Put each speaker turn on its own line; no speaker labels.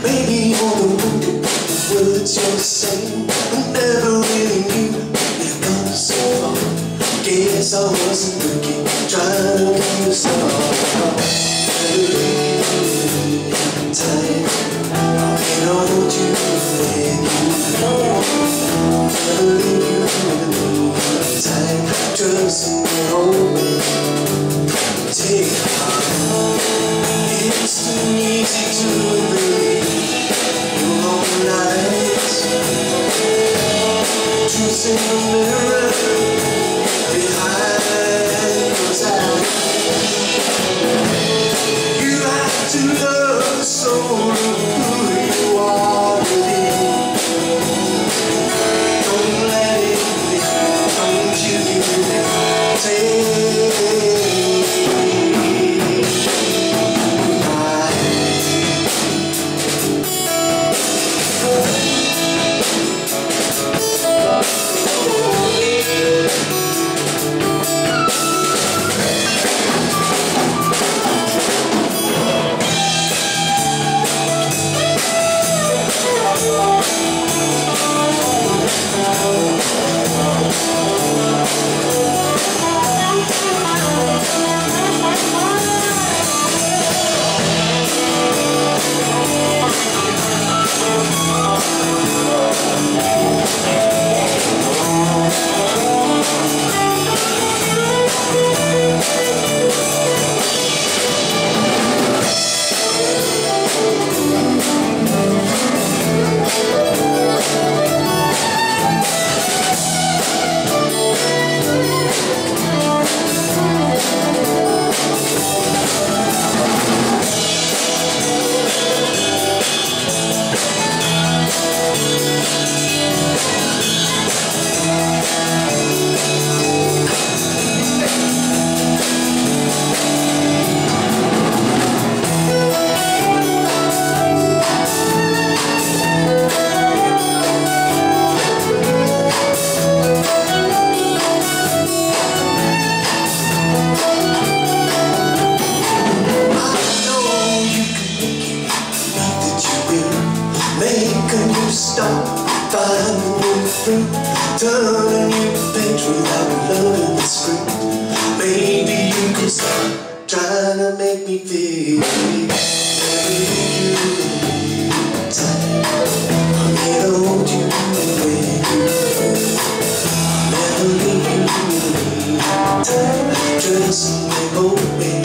Maybe on the moon, words you're saying I never really knew you'd come so far Guess I wasn't looking, still finally through Done a new page without loving the script Maybe you could stop trying to make me feel. Just hold me